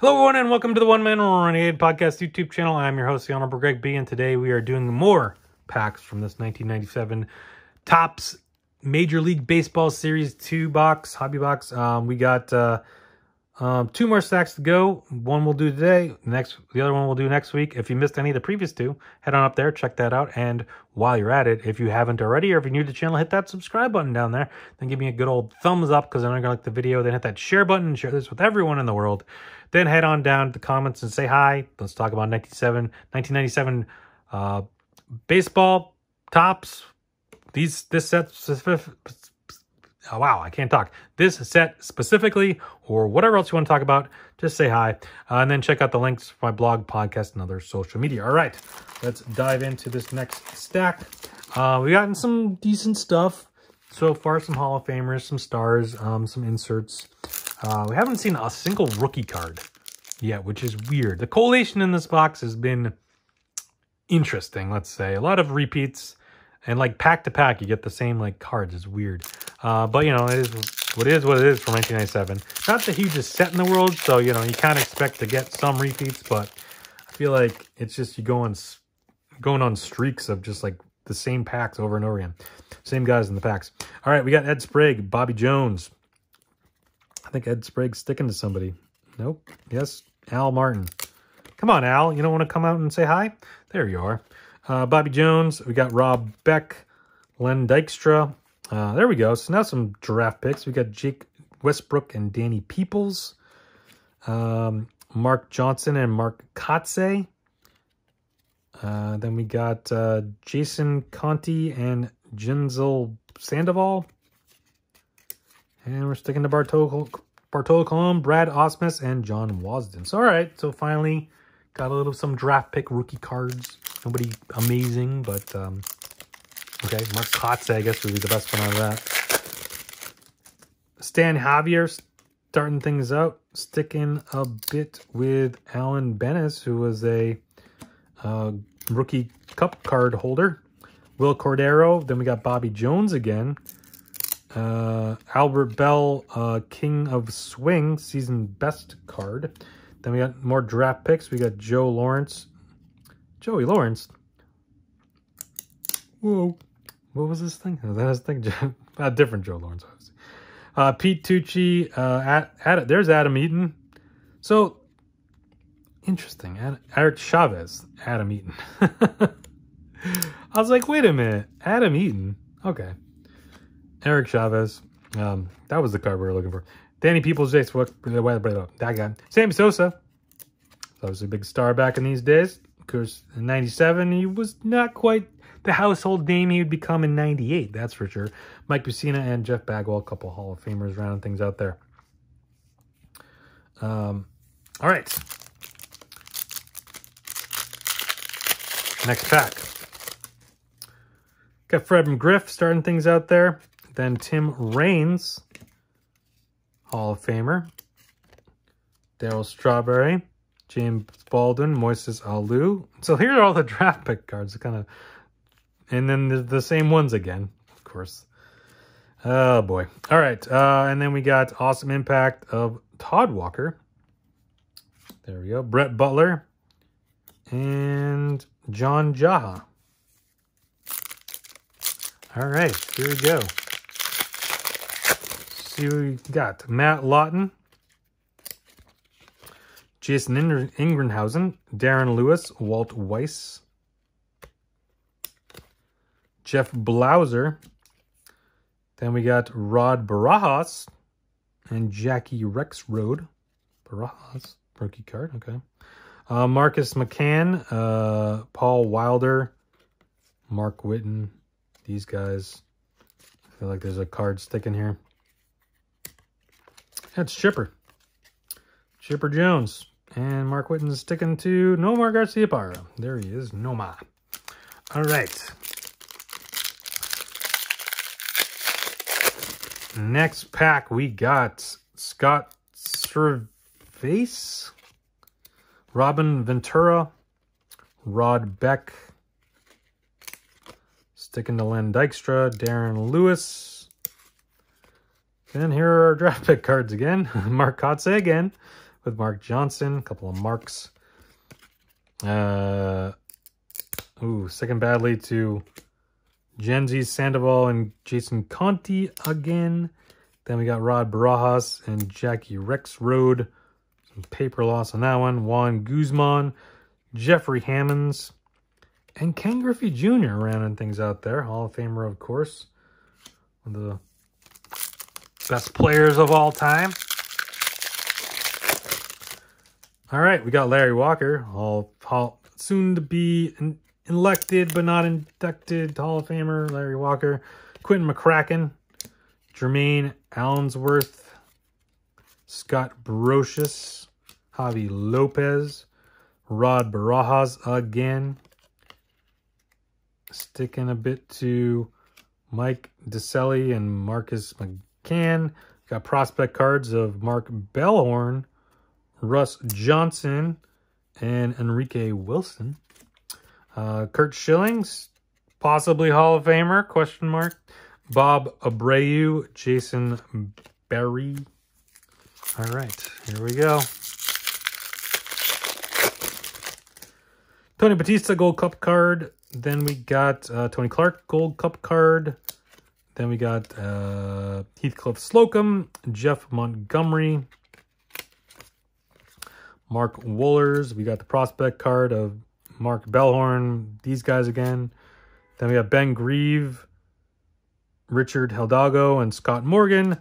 Hello, everyone, and welcome to the One Man Renegade Podcast YouTube channel. I'm your host, the Honorable Greg B, and today we are doing more packs from this 1997 Topps Major League Baseball Series 2 box, hobby box. Um, we got uh, um, two more stacks to go. One we'll do today. Next, the other one we'll do next week. If you missed any of the previous two, head on up there, check that out. And while you're at it, if you haven't already, or if you're new to the channel, hit that subscribe button down there. Then give me a good old thumbs up because I know you're gonna like the video. Then hit that share button share this with everyone in the world. Then head on down to the comments and say hi. Let's talk about 1997 uh, baseball Topps. These this set oh, wow, I can't talk. This set specifically, or whatever else you want to talk about, just say hi. Uh, and then check out the links for my blog, podcast, and other social media. All right, let's dive into this next stack. Uh, we gotten some decent stuff so far, some Hall of Famers, some stars, um, some inserts. Uh, we haven't seen a single rookie card yet, which is weird. The collation in this box has been interesting, let's say. A lot of repeats. And like pack to pack, you get the same like cards. It's weird. Uh, but you know, it is what it is what it is for 1997. Not the hugest set in the world, so you know, you can't expect to get some repeats, but I feel like it's just you go on going on streaks of just like the same packs over and over again. Same guys in the packs. All right, we got Ed Sprague, Bobby Jones. I think Ed Sprague's sticking to somebody. Nope. Yes, Al Martin. Come on, Al. You don't want to come out and say hi? There you are. Uh, Bobby Jones. We got Rod Beck, Len Dykstra. Uh, there we go. So now some draft picks. We got Jake Westbrook and Danny Peoples. Um, Mark Johnson and Mark Kotsay. Uh, then we got uh, Jason Conti and Jhensy Sandoval. And we're sticking to Bartolo, Bartolo Brad Ausmus, and John Wasdin. So, all right. So finally got a little some draft pick rookie cards. Nobody amazing, but um, okay. Mark Kotsay, I guess, would be the best one out of that. Stan Javier starting things out, sticking a bit with Alan Benes, who was a uh, rookie cup card holder. Wil Cordero. Then we got Bobby Jones again. Uh, Albert Belle, uh, King of Swing, season best card. Then we got more draft picks. We got Joe Lawrence. Joey Lawrence? Whoa. What was this thing? Was that his thing? A different Joe Lawrence, obviously. Uh, Pete Tucci. Uh, at, at, there's Adam Eaton. So, interesting. Ad, Eric Chavez. Adam Eaton. I was like, wait a minute. Adam Eaton. Okay. Eric Chavez. Um, that was the card we were looking for. Danny Peoples, Jace, that guy. Sammy Sosa. Obviously a big star back in these days. Of course, in 97, he was not quite the household name he would become in 98, that's for sure. Mike Mussina and Jeff Bagwell, a couple Hall of Famers rounding things out there. Um, all right. Next pack. Got Fred McGriff starting things out there. Then Tim Raines, Hall of Famer. Darryl Strawberry, James Baldwin, Moises Alou. So here are all the draft pick cards. Kind of, and then the, the, same ones again, of course. Oh boy! All right, uh, and then we got awesome impact of Todd Walker. There we go. Brett Butler and John Jaha. All right, here we go see what we got. Matt Lawton, Jason Isringhausen, Darren Lewis, Walt Weiss, Jeff Blauser. Then we got Rod Barajas and Jackie Rexrode. Barajas, rookie card, okay. Uh, Marcus McCann, uh, Paul Wilder, Mark Whiten, these guys. I feel like there's a card sticking here. That's Chipper. Chipper Jones. And Mark Whiten's sticking to Nomar Garciaparra. There he is, Nomar. All right. Next pack, we got Scott Servais, Robin Ventura, Rod Beck, sticking to Len Dykstra, Darren Lewis, and here are our draft pick cards again. Mark Kotsay again with Mark Johnson. A couple of marks. Uh, ooh, second badly to Jhensy Sandoval and Jason Conti again. Then we got Rod Barajas and Jackie Rexrode. Some paper loss on that one. Juan Guzman, Jeffrey Hammonds, and Ken Griffey Jr. rounding things out there. Hall of Famer, of course. One of the best players of all time. All right, we got Larry Walker, all, all soon to be elected but not inducted Hall of Famer Larry Walker, Quinton McCracken, Jermaine Allensworth, Scott Brosius, Javy Lopez, Rod Barajas again, sticking a bit to Mike DeCelli and Marcus McCann. Got prospect cards of Mark Bellhorn, Russ Johnson, and Enrique Wilson. Uh, Curt Schillings, possibly Hall of Famer, question mark. Bob Abreu, Jason Berry. All right, here we go. Tony Batista Gold Cup card. Then we got uh, Tony Clark Gold Cup card. Then we got uh, Heathcliff Slocum, Jeff Montgomery, Mark Wohlers. We got the prospect card of Mark Bellhorn. These guys again. Then we have Ben Grieve, Richard Hidalgo, and Scott Morgan,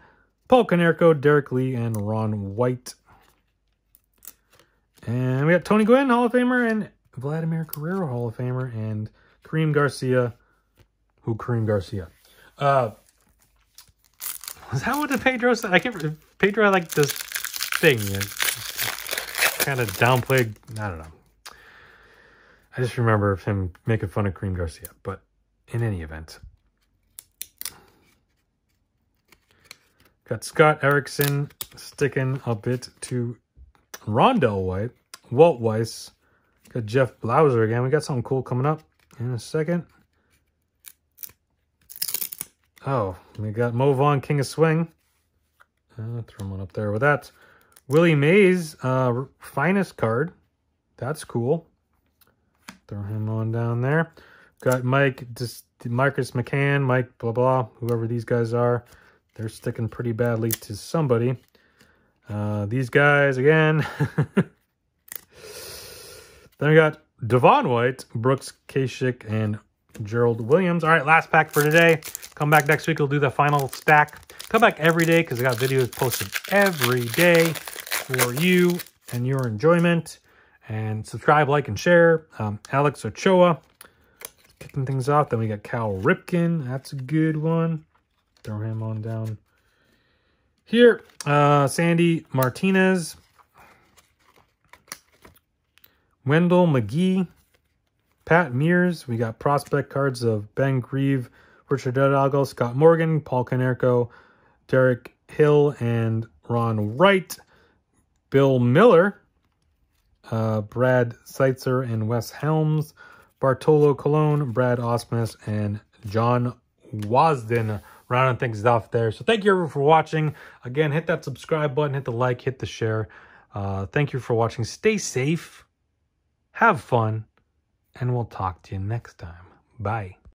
Paul Konerko, Derrek Lee, and Ron Wright. And we got Tony Gwynn, Hall of Famer, and Vladimir Guerrero, Hall of Famer, and Karim Garcia. Who Karim Garcia? Uh, was that what the Pedro said? I can't. Pedro I like this thing, kind of downplayed. I don't know. I just remember him making fun of Karim Garcia. But in any event, got Scott Erickson sticking a bit to Rondell White, Walt Weiss, got Jeff Blauser again. We got something cool coming up in a second. Oh, we got Mo Vaughn, King of Swing. Uh, throw one up there with that. Willie Mays, uh, finest card. That's cool. Throw him on down there. Got Mike, just Marcus McCann, Mike, blah, blah, whoever these guys are. They're sticking pretty badly to somebody. Uh, these guys, again. then we got Devon White, Brooks Kasich, and Gerald Williams. All right, last pack for today. Come back next week. We'll do the final stack. Come back every day because I got videos posted every day for you and your enjoyment. And subscribe, like, and share. Um, Alex Ochoa kicking things off. Then we got Cal Ripken. That's a good one. Throw him on down here. Uh, Sandy Martinez. Wendell Magee. Pat Meares. We got prospect cards of Ben Grieve, Richard Hidalgo, Scott Morgan, Paul Konerko, Derek Hill, and Ron Wright. Bill Miller, uh, Brad Seitzer and Wes Helms, Bartolo Colon, Brad Ausmus, and John Wasdin rounding things off there. So thank you everyone for watching. Again, hit that subscribe button, hit the like, hit the share. Uh, thank you for watching. Stay safe. Have fun and we'll talk to you next time. Bye.